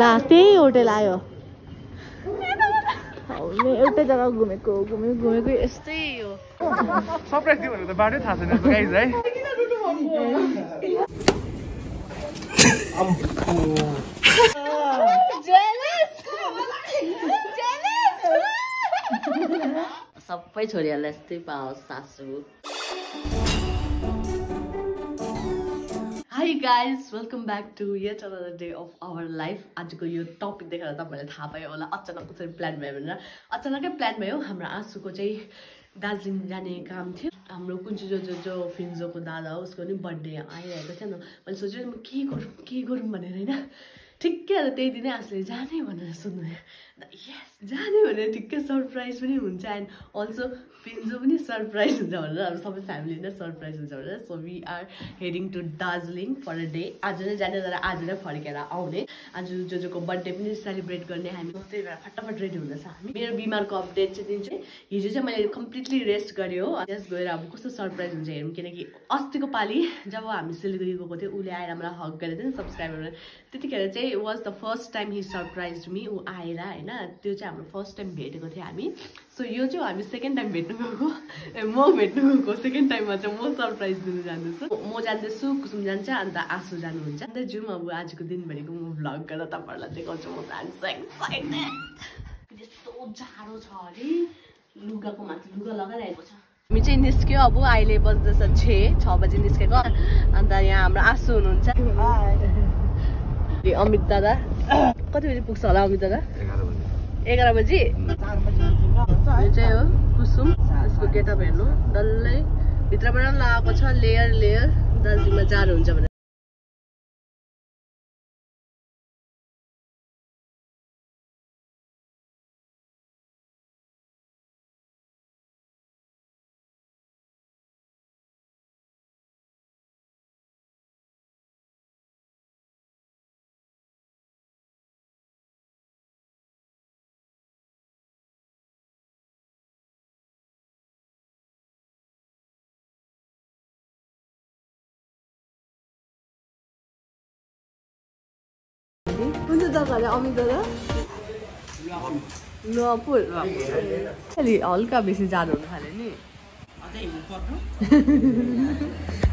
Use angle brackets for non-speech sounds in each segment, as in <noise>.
ला त्यही होटेल आयो एउटै जग्गा घुमेको घुमेको घुमेको यस्तै हो। सरप्राइज दियो भनेर त बाटै थाहा छैन गाइज है? सबै छोरीहरूलाई यस्तै पाओस् सासु। Hi guys welcome back to yet another day of our life आजको यो टपिक देखेर तपाईँलाई थाहा पायो होला अचानक कसरी प्लान भयो भनेर। अचानकै प्लान भयो। हाम्रो आँसुको चाहिँ दार्जिलिङ जाने काम थियो। हाम्रो कुन चाहिँ जो जो जो फिन्जोको दादा हो उसको नि बर्थडे आइरहेको थियो नि। मैले सोचेँ म के गरौँ के गरौँ भनेर होइन? ठिक्कै अन्त त्यही दिनै आँसुले जाने भनेर सोध्नु। यस जाने भनेर ठिक्कै सरप्राइज पनि हुन्छ। एन्ड अल्सो फिन्जो पनि सरप्राइज हुन्छ भनेर अब सबै फ्यामिली नै सरप्राइज हुन्छ भनेर. So we are heading to Darjeeling for a day आज नै जाने तर आज नै फर्केर आउने। आज जो जोको बर्थडे पनि सेलिब्रेट गर्ने हामी। त्यही भएर फटाफट रेडी हुँदैछ हामी। मेरो बिमारको अपडेट चाहिँ दिन्छु। हिजो चाहिँ मैले कम्प्लिटली रेस्ट गरेँ हो। त्यस गएर अब कस्तो सरप्राइज हुन्छ हेरौँ। किनकि अस्तिको पालि जब हामी सिलगढी गएको थियो उसले आएर मलाई हक गरेको थियो। नि सब्सक्राइबर त्यतिखेर चाहिँ was the first time he surprise me ऊ आएर होइन। त्यो चाहिँ हाम्रो फर्स्ट टाइम भेटेको थियो हामी। सो यो चाहिँ हामी सेकेन्ड टाइम भेट्नु। गएको ए म भेट्नु गएको सेकेन्ड टाइममा चाहिँ म सरप्राइज दिनु जाँदैछु। म जाँदैछु कुसुम जान्छ अन्त आँसु जानुहुन्छ। अन्त जाउँ अब आजको दिनभरिको म भ्लग गरेर तपाईँहरूलाई देखाउँछु म त एक्साइटेड यस्तो जाडो छ अरे। लुगाको माथि लुगा लगाइरहेको छ। हामी चाहिँ निस्क्यो अब अहिले बज्दैछ छ छ बजी निस्केको। अन्त यहाँ हाम्रो आँसु हुनुहुन्छ। ए, अमित दादा। कति बजी पुग्छ होला अमित दादा? एघार बजी। यो चाहिँ हो कुसुम। यसको गेटअप हेर्नु। डल्लै भित्रबाट लगाएको छ लेयर लेयर दार्जिलिङमा जाडो हुन्छ भनेर कुन चाहिँ जग्गा अरे अमित अलि हल्का बेसी जाडो हुनु थाल्यो नि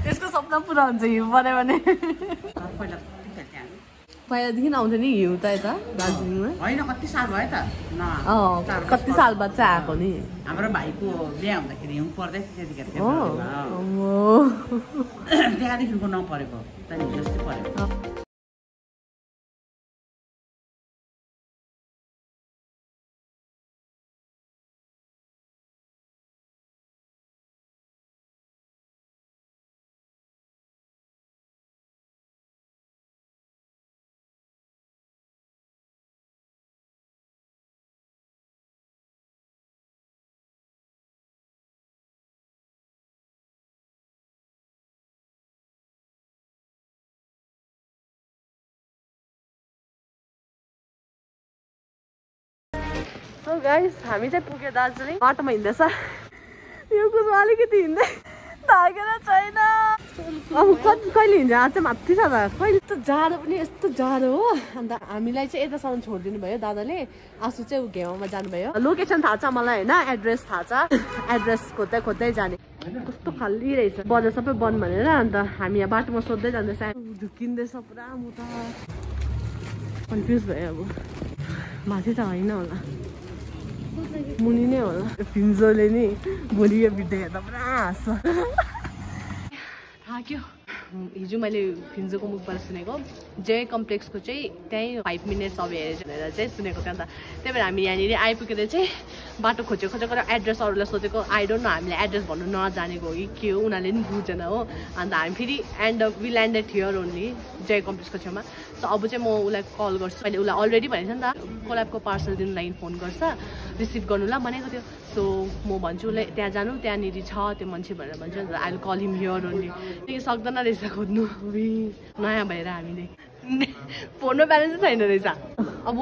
त्यसको सपना पुरा हुन्छ हिउँ पऱ्यो भने पहिलादेखि आउँथ्यो नि हिउँ त यता दार्जिलिङमा होइन कति साल भयो त कति साल बाद चाहिँ आएको नि हाम्रो भाइको बिहा हुँदाखेरि हिउँ पर्दै थियो त्यतिखेर। त्यहाँदेखिको नपरेको त्यहाँदेखि जस्तै परेको सो गाइस हामी चाहिँ पुग्यो दार्जिलिङ बाटोमा हिँड्दैछ। यो कुरो अलिकति हिँड्दै थाकेर छैन। अब कति कहिले हिँड्छ आज चाहिँ माथि छ त। कहिले? यस्तो जाडो पनि यस्तो जाडो हो। अन्त हामीलाई चाहिँ यतासम्म छोडिदिनु भयो दादाले। आँसु चाहिँ घेवामा जानुभयो। लोकेसन थाहा छ मलाई होइन? एड्रेस थाहा छ। एड्रेस खोज्दै खोज्दै जाने। कस्तो खाली रहेछ। बजार सबै बन्द भनेर अन्त हामी यहाँ बाटोमा सोध्दै जाँदैछ। ढुकिँदैछ पुरा म त कन्फ्युज भयो अब। माथि त होइन होला। मुनि नै होला फिन्जोले नि भोलि यो भिडियो हेर्दा पुरा हाँस्छ थाक्यो हिजो मैले फिन्जोको मुखबाट सुनेको। जय कम्प्लेक्सको चाहिँ त्यहीँ फाइभ मिनट्स अब हेरेछ भनेर चाहिँ सुनेको क्या त। त्यही भएर हामी यहाँनिर आइपुगेर चाहिँ बाटो खोजेको खोजेको र एड्रेस अरूलाई सोधेको। आई डोन्ट नो हामीले एड्रेस भन्नु नजानेको हो कि के हो उनीहरूले पनि बुझेन हो। अन्त हामी फेरि and we landed here only Jai कम्प्लेक्सको छेउमा। सो अब चाहिँ म उसलाई कल गर्छु। मैले उसलाई अलरेडी भनेको थिएँ नि त कोल्याबको पार्सल दिनु लागि फोन गर्छ रिसिभ गर्नुलाई भनेको थियो। सो म भन्छु उसलाई त्यहाँ जानु त्यहाँनिर छ त्यो मान्छे भनेर भन्छु अन्त अहिले कल हिम हियर ओन्ली त्यो सक्दैन रहेछ खोज्नु। नयाँ भएर हामीले। <laughs> फोनमा ब्यालेन्सै छैन रहेछ। अब?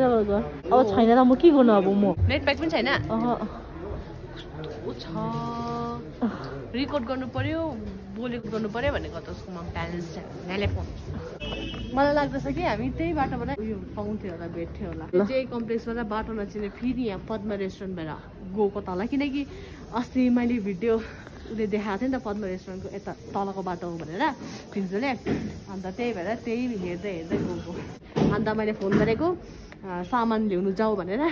अब छैन त म के गर्नु अब म? नेट प्याक पनि छैन? कस्तो छ। रेकर्ड गर्नु पर्यो बोलेको गर्नु पर्यो भनेको त उसकोमा ब्यालेन्स छ टेलिफोन मलाई लाग्दछ कि हामी त्यही बाटोबाट उयो पाउँथ्यो होला भेट्थ्यो होला। त्यही कम्प्लेक्सबाट बाटो नचिने फेरि यहाँ पद्म रेस्टुरेन्टबाट गएको तल। किनकि अस्ति मैले भिडियो उसले देखाएको थियो नि त पद्म रेस्टुरेन्टको यता तलको बाटो हो भनेर फिन्जोले अन्त त्यही भएर त्यही हेर्दै हेर्दै गएको। अन्त मैले फोन गरेको सामान ल्याउनु जाऊ भनेर।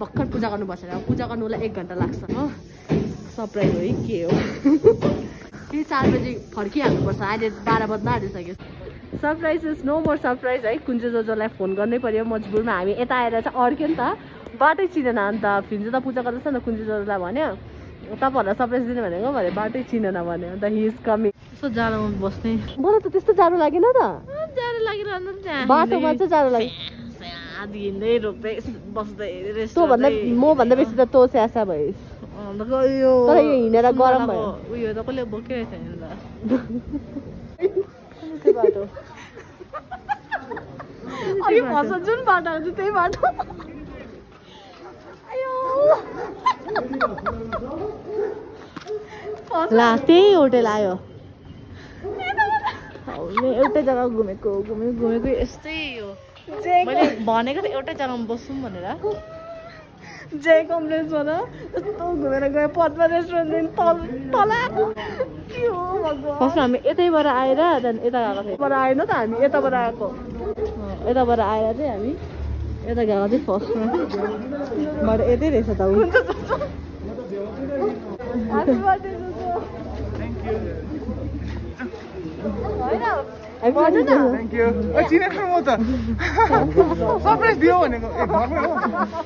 भर्खर पूजा गर्नुपर्छ अरे अब पूजा गर्नुलाई एक घन्टा लाग्छ। हो सरप्राइज हो कि के हो? <laughs> फेरि चार बजी फर्किहाल्नुपर्छ। अहिले बाह्र बज्न आँटिसक्यो। Surprise is no more surprise है? कुन चाहिँ जोजोलाई फोन गर्नै पर्यो। मजबुरमा हामी यता आएर चाहिँ अड्क्यो नि त। बाटै चिनेन अन्त। फिन्जो त पूजा गर्दैछ नि त कुन चाहिँ जोजोलाई भन्यो। तपाईँहरूलाई सरप्राइज दिने भनेको भने बाटै चिनेन भन्यो। अन्त हि इज कमिङ यस्तो जाडोमा बस्ने। मलाई त त्यस्तो जाडो लागेन त। जाडो त्यहाँ बाटोमा चाहिँ जाडो लाग्यो आधी हिँड्दै रोक्दै बस्दै तँभन्दा मभन्दा बेसी त तँ स्यासा भयो यो हिँडेर गरम भयो। उयो त कसले बोकिरहेको त्यो बाटो अघि फर्स्ट जुन बाटो आउँछ त्यही बाटो ला त्यही होटेल आयो एउटै जग्गा घुमेको घुमेको घुमेको यस्तै हो मैले भनेको थिएँ एउटै जग्गामा बसौँ भनेर। जे कम्प्लेक्सबाट यस्तो घुमेर गयो पद्मा रेस्टुरेन्टदेखि तल तल के हो भगवान्? फर्स्ट हामी यतैबाट आएर त्यहाँदेखि यता गएको थियौँ। आएन त हामी यताबाट आएको। यताबाट आएर चाहिँ हामी यता गएको थियौँ फर्स्टमा। <laughs> भरे यतै रहेछ त <laughs> ऊ थ्याङ्क यू चिनेको म त सरप्राइज दियो भनेको ए घरमै हो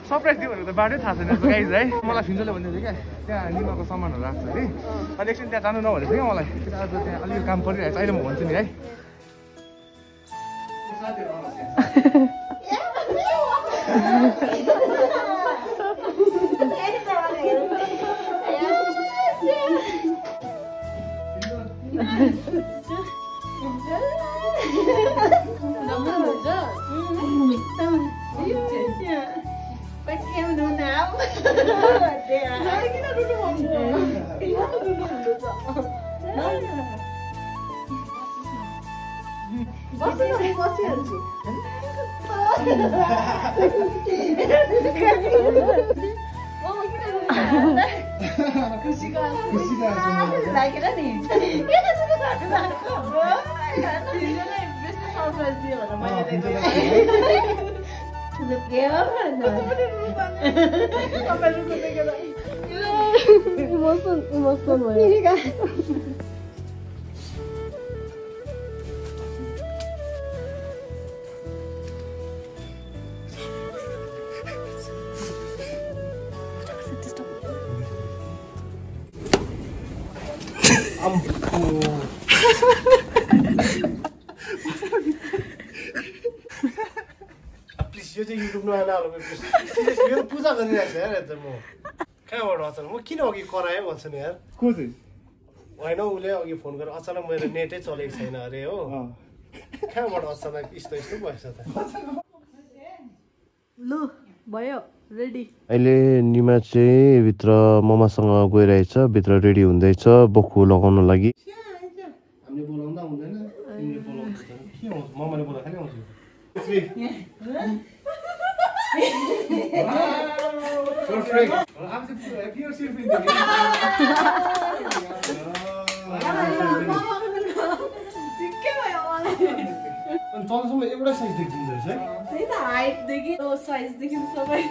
सरप्राइज दियो भनेको त बाटै थाहा छैन गाइज है मलाई फिन्जोले भन्दै थियो क्या त्यहाँ निमाको सामानहरू राख्छ अरे अनि एकछिन त्यहाँ जानु नभनेको थियो क्या मलाई आज त्यहाँ अलिकति काम परिरहेको छ अहिले म भन्छु नि है Best surprise diyor bana. Manyak dedi. Gusto mo din ruban. Kapalugod na gano'n. Iwasan, iwasan mo yan. Hindi ka. त पूजा गरिरहेको छ यार यता म कहाँबाट अचानक म किन अघि कराएँ भन्छु नि यार को चाहिँ होइन उसले अघि फोन गरेर अचानक मेरो नेटै चलेको छैन अरे हो। कहाँबाट अचानक यस्तो यस्तो भएछ त लु भयो रेडी अहिले निमा चाहिँ भित्र ममासँग गइरहेछ भित्र रेडी हुँदैछ बक्खु लगाउनु लागि हामीले बोलाउँदा हुँदैन तिमीले तलसम्म एउटै साइज देखिँदो है त्यही त हाइटदेखि साइजदेखि सबै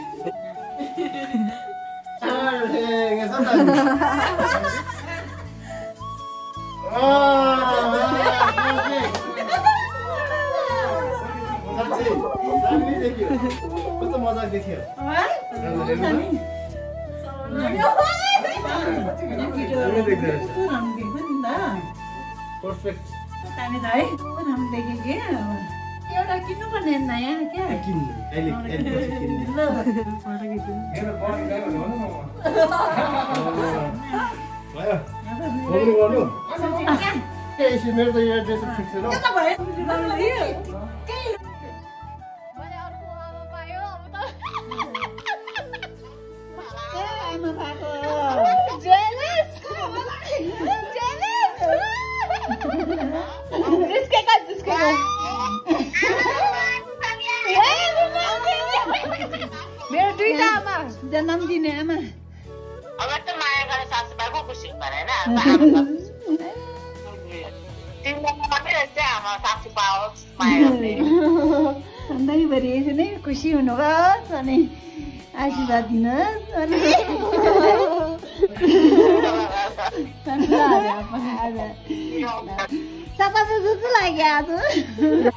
कस्तो मजाक देखियो। पर्फेक्ट एउटा किन्नुपर्ने नयाँ क्या किन्नु अहिले अहिले किन्नु भयो बोल्नु गर्नु ए यसो मेरो त यो ड्रेस ठिक छैन मेरो दुईटा आमा जन्म दिने आमा सधैँभरि यसरी नै खुसी हुनुहोस् अनि आशीर्वाद दिनुहोस् अनि जस्तो लाग्यो आज।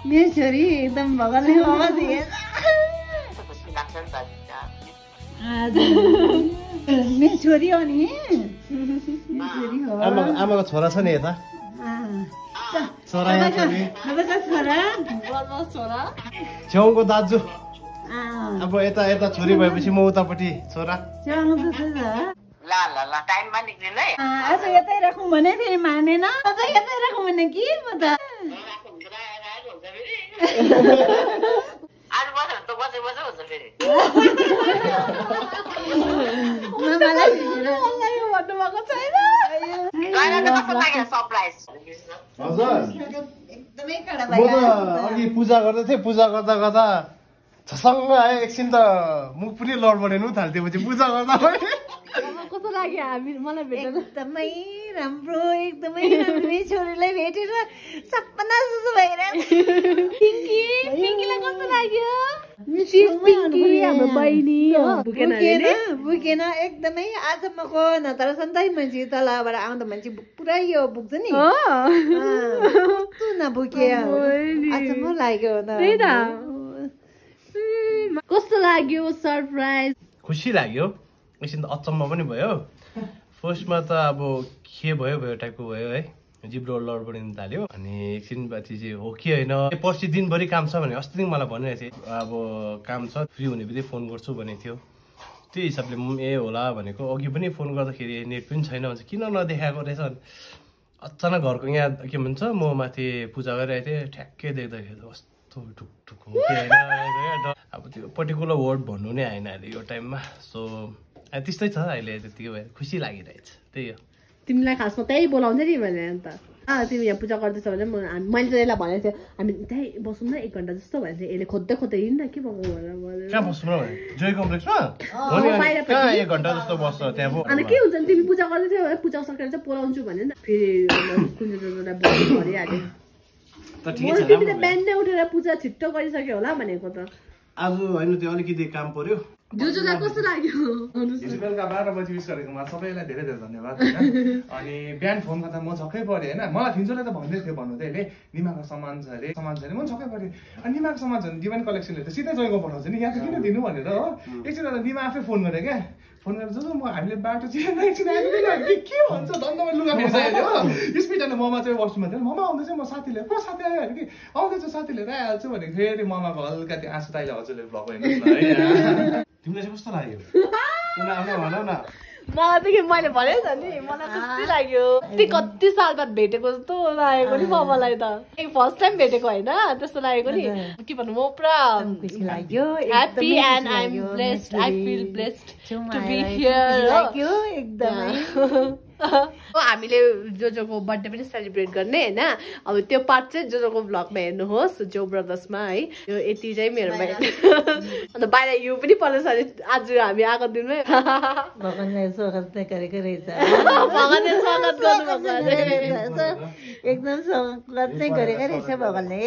मेरो छोरी एकदम भगवान्ले मेरो छोरी हो नि। आमाको छोरा छ नि यता। छेउको दाजु। अब यता यता छोरी भएपछि म उतापट्टि छोरा? ल ल ल टाइममा निक्लिनु है। आज यतै राखौँ भने फेरि मानेन। यतै राखौँ भने कि म त। आज त बसे बसे हुन्छ फेरि। भन्नुभएको छैन। एकदमै पूजा गर्दै थिएँ पूजा गर्दा गर्दा झसङ्ग आयो एकछिन त मुख पनि लडबडेनु थाल्थ्यो पछि पूजा गर्दा पनि। कस्तो लाग्यो हामी मलाई भेटेर? एकदमै राम्रो एकदमै राम्रो। मेरो छोरीलाई भेटेर सपना जस्तो पिङ्कीलाई कस्तो लाग्यो? हाम्रो बहिनी। बुकेन एकदमै आजम्मको नत्र सधैँ मान्छे तलबाट आउँदा मान्छे पुरै यो बुक्छ नि। बहिनी। आजम्म लाग्यो कस्तो लाग्यो सरप्राइज? खुसी लाग्यो। एकछिन त अचम्म पनि भयो फर्स्टमा त अब के भयो भयो टाइपको भयो है। जिब्रो लडबडिनु थाल्यो। अनि एकछिन पछि चाहिँ हो कि होइन। पर्सि दिनभरि काम छ भने अस्तिदेखि मलाई भनिरहेको थिएँ। अब काम छ फ्री हुने बित्तिकै फोन गर्छु भनेको थियो। त्यही हिसाबले म पनि ए होला भनेको। अघि पनि फोन गर्दाखेरि नेट पनि छैन भन्छ। किन नदेखाएको रहेछ अचानक घरको यहाँ के भन्छ म माथि पूजा गरिरहेको थिएँ। ठ्याक्कै देख्दाखेरि कस्तो ढुकढुक हो कि होइन अब त्यो पर्टिकुलर वर्ड भन्नु नै आएन अहिले यो टाइममा सो त्यस्तै छ अहिले त्यतिकै भएर खुसी लागिरहेछ। त्यही हो। तिमीलाई खासमा त्यही बोलाउँछ नि भने अन्त। तिमी यहाँ पूजा गर्दैछ भने मैले चाहिँ यसलाई भनेको थिएँ हामी त्यहीँ बसौँ न एक घन्टा जस्तो भनेको थिएँ यसले खोज्दै खोज्दै हिँड्न के भएको भनेर अनि। अन्त के हुन्छ नि तिमी पूजा गर्दै थियौ है पूजा सकेर चाहिँ बोलाउँछु भने नि त। फेरि कुन चाहिँ परिहाल्यो? त ठिकै छ त बिहान नै उठेर पूजा छिट्टो गरिसक्यो होला भनेको त। आज होइन त्यो अलिकति काम पर्यो। जोजोलाई कस्तो लाग्यो? बेलुका बाह्र बजी विस गरेकोमा सबैलाई धेरै धेरै धन्यवाद <laughs> अनि बिहान फोन गर्दा म छक्कै परेँ होइन? मलाई फिन्चोले त भन्दै थियो भन्नु चाहिँ अरे निमाको सामान छ अरे सामान छ अरे म छक्कै परेँ। अनि निमाको सामान छ भने डिभाइन कलेक्सनले त सिधै जयको पठाउँछ नि यहाँ किन दिनु भनेर हो? एकछिन निमा आफै फोन गरेँ क्या। फोन गरेर जो म हामीले बाटो नि के भन्छ दण्डमा लुगा फेर्सायो हो? स्पिड अनि ममा चाहिँ वासरुममा थियो ममा आउँदैछ म साथी लिएर को साथी आयो कि आउँदैछ साथी लिएर आइहाल्छु भनेको फेरि ममाको हल्का त्यो आँसु ताइला हजुरले ब्लक हेर्नुहोस् न है तिमीलाई चाहिँ कस्तो लाग्यो? <laughs> भन न। मलाई त के मैले भने त नि मलाई खुसी लाग्यो। कति कति साल बाद भेटेको जस्तो लागेको नि मलाई त। फर्स्ट टाइम भेटेको होइन त्यस्तो लागेको नि। के भन्नु म पुरा लाग्यो happy and I am. Blessed I feel blessed to be here एकदमै। <laughs> <laughs> हामीले जोजोको बर्थडे पनि सेलिब्रेट गर्ने होइन? अब त्यो पार्ट चाहिँ जोजोको ब्लगमा हेर्नुहोस् जो ब्रदर्समा है? यो यति चाहिँ मेरोमा <laughs> अन्त बाहिर यो पनि पर्दैछ अरे आज हामी आएको दिनमै। <laughs> भगवान्लाई स्वागत चाहिँ गरेको रहेछ। भगवान्ले स्वागत एकदम स्वागत चाहिँ गरेको रहेछ भगवान्ले।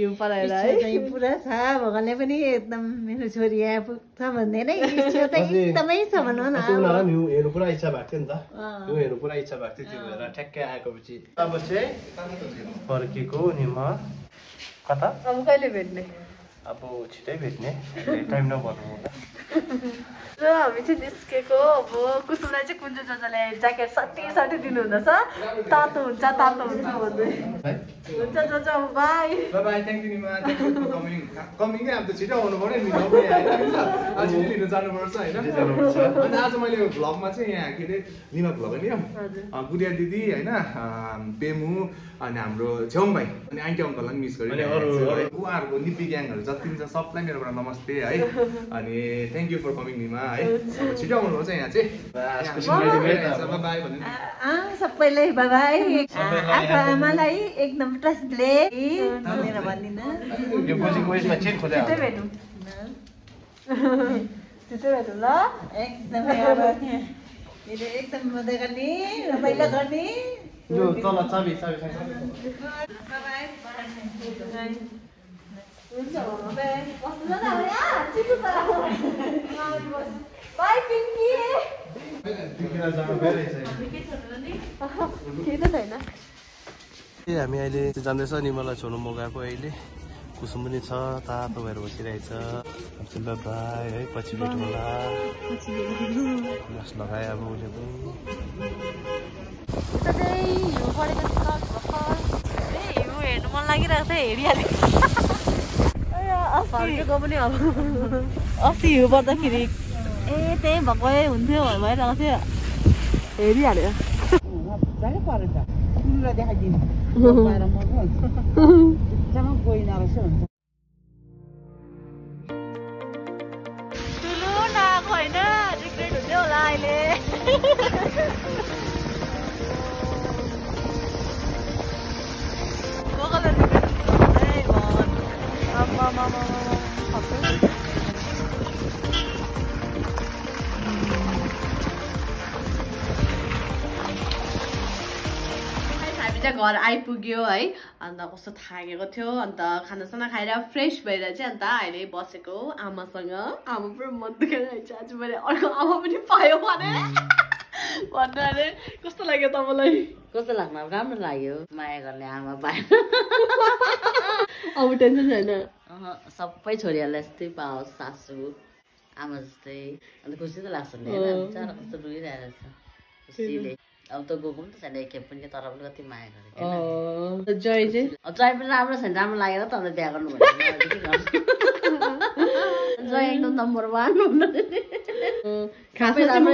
यो पढाएर इच्छा है पुरा छ। भगवान्ले पनि एकदम मेरो छोरी यहाँ पुग्छ भन्ने नै। एकदमै छ भनौँ न। हेर्नु पुरा इच्छा भएको थियो त्यो भएर ठ्याक्कै आएको पछि। अब चाहिँ फर्केको नि म। कता? अब कहिले भेट्ने? अब छिटै भेट्ने टाइम नभर्नु होला र हामी चाहिँ निस्केको अब कुसुमलाई चाहिँ कुन चाहिँ जजाले ज्याकेट सट्टी सट्टी दिनुहुँदैछ तातो हुन्छ तातो हुन्छ भन्दै हुन्छ जजा बाई बाई कमिङ नै अब त छिटो आउनु पऱ्यो नि नौ छिटो लिनु जानुपर्छ होइन अनि आज मैले भ्लगमा चाहिँ यहाँ के अरे निमा भ्लग? अँ, गुडिया दिदी होइन पेमु अनि हाम्रो भाइ अनि आन्टी अङ्कललाई मिस है उहाँहरूको निपी ग्याङहरू जति पनि छ सबलाई मेरोबाट नमस्ते है। <laughs> अनि thank you for coming Nima है। छिटो आउनुपर्छ यहाँ चाहिँ। सबैलाई बाबाई आफू आमालाई एकदम ट्रस्टले <laughs> भनिदिनु भेटौँ। <laughs> छिटो ल। एकदमै मजा गर्ने रमाइलो गर्ने। यो तल चाबी चाबी ए हामी अहिले जाँदैछ नि मलाई छोड्नु म गएको अहिले कुसुम पनि छ तातो भएर बसिरहेछ बाई है पछि भेटौँ होला लगाएँ अब उसले पनि हिउँ हेर्नु मन लागिरहेको थियो हेरिहालेँ फर्केको पनि अब। अस्ति हिउँ पर्दाखेरि ए त्यही भएकै हुन्थ्यो भइरहेको थियो। हेरिहाल्यो। ठुलो नआएको होइन रिग्रेट हुन्थ्यो होला अहिले। हामी चाहिँ घर आइपुग्यो है अन्त कस्तो थाकेको थियो अन्त खानासाना खाएर फ्रेस भएर चाहिँ अन्त अहिले बसेको आमासँग आमा पुरा मन दुखेर आइछ आज मैले अर्को आमा पनि पायो भने भन्नु अरे कस्तो लाग्यो तपाईँलाई? कस्तो लाग्न? अब राम्रो लाग्यो। माया गर्ने आमा पाएन अब टेन्सन छैन। सबै छोरीहरूलाई यस्तै पाओस् सासू आमा जस्तै। अन्त खुसी त लाग्छ नि कस्तो रुइरहेको छ खुसीले। अब त गएको पनि त छैन एकखेप पनि तर पनि कति माया गरेको जय चाहिँ? जय पनि राम्रो छैन राम्रो लागेर त अन्त बिहा गर्नु <laughs> जय एकदम नम्बर वान म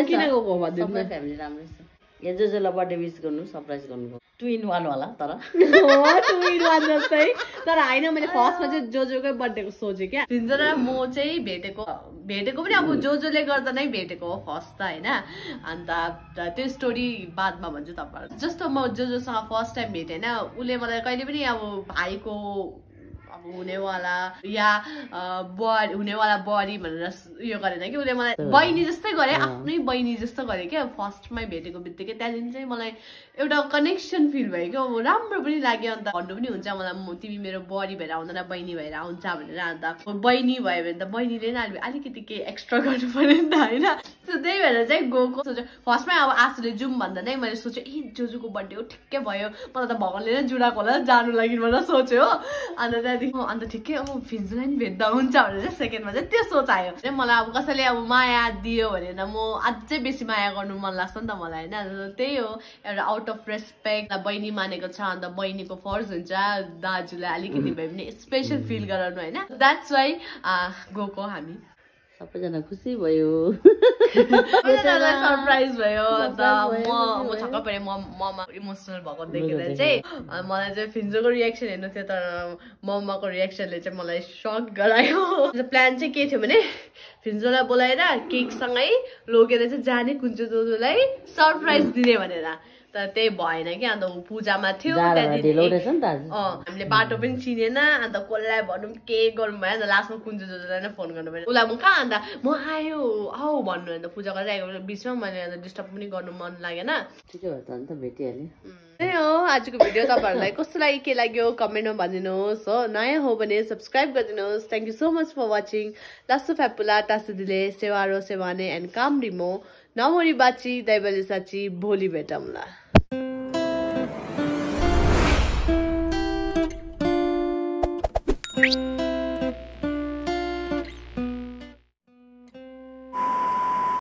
किन गएको भनिदिनु सबै फ्यामिली राम्रै छ। यहाँ जो जसलाई बर्थडे विस गर्नु सरप्राइज गर्नु टु इन वान होला तर। <laughs> जस्तै। तर होइन मैले फर्स्टमा चाहिँ जो जोकै बर्थडेको सोचेँ क्या। तिनजना म चाहिँ भेटेको भेटेको पनि अब जो जोले गर्दा नै भेटेको हो फर्स्ट त होइन। अन्त त्यो स्टोरी बादमा भन्छु तपाईँहरू जस्तो म जो जोसँग फर्स्ट टाइम भेटेँ होइन उसले मलाई कहिले पनि अब भाइको हुनेवाला या बुहारी हुनेवाला बुहारी भनेर उयो गरेन कि उसले मलाई बहिनी जस्तै गरे आफ्नै बहिनी जस्तो गरे क्या फर्स्टमै भेटेको बित्तिकै। त्यहाँदेखि चाहिँ मलाई एउटा कनेक्सन फिल भयो क्या अब राम्रो पनि लाग्यो अन्त। भन्नु पनि हुन्छ मलाई म तिमी मेरो बुहारी भएर आउँदैन बहिनी भएर आउँछ भनेर अन्त। बहिनी भयो भने त बहिनीले नै अलि- अलिकति केही एक्स्ट्रा गर्नु पऱ्यो नि त होइन? त्यही भएर चाहिँ गएको सोचेँ फर्स्टमै अब आँसुले जाउँ भन्दा नै मैले सोचेँ ए जोजोको बर्थडे हो ठिक्कै भयो। मलाई त भगवान्ले नै जुडाएको होला जानु लागि भनेर सोच्यो हो। अन्त त्यहाँदेखि अँ, अन्त ठिक्कै अब फिन्जुलाई भेट्दा हुन्छ भनेर चाहिँ सेकेन्डमा चाहिँ त्यो सोच आयो र मलाई अब कसैले अब माया दियो भनेर म अझै बेसी माया गर्नु मन लाग्छ नि त मलाई होइन। त्यही हो एउटा आउट अफ रेस्पेक्ट बहिनी मानेको छ अन्त बहिनीको फर्ज हुन्छ दाजुलाई अलिकति भए पनि स्पेसल फिल गराउनु होइन। द्याट्स वाइ गएको हामी। सबैजना खुसी भयो। सरप्राइज भयो। अन्त म म छक्क परेँ। म ममा इमोसनल भएको देखेर चाहिँ। मलाई चाहिँ फिन्जोको रियाक्सन हेर्नु थियो तर मम्माको रियाक्सनले चाहिँ मलाई सक गरायो। प्लान चाहिँ के थियो भने फिन्जोलाई बोलाएर केकसँगै लगेर चाहिँ जाने कुन्चु दोदोलाई सरप्राइज दिने भनेर। तर त्यही भएन कि अन्त ऊ पूजामा थियो त हामीले बाटो पनि चिनेन अन्त कसलाई भनौँ के गर्नु भयो अन्त लास्टमा कुन्जु जोजोलाई नै फोन गर्नु भयो उसलाई म कहाँ अन्त म आयो आऊ भन्नु अन्त पूजा गरिरहेको बिचमा मैले अन्त डिस्टर्ब पनि गर्नु मन लागेन। त त्यही हो आजको भिडियो तपाईँहरूलाई कस्तो लागि के लाग्यो कमेन्टमा भनिदिनुहोस् हो। नयाँ हो भने सब्सक्राइब गरिदिनुहोस्। Thank you so much for watching लासु फ्यापुला टासु दिले सेवारो सेवाने एन्ड काम रिमो। नमोरी बाची दैवले साची भोलि भेटौँला।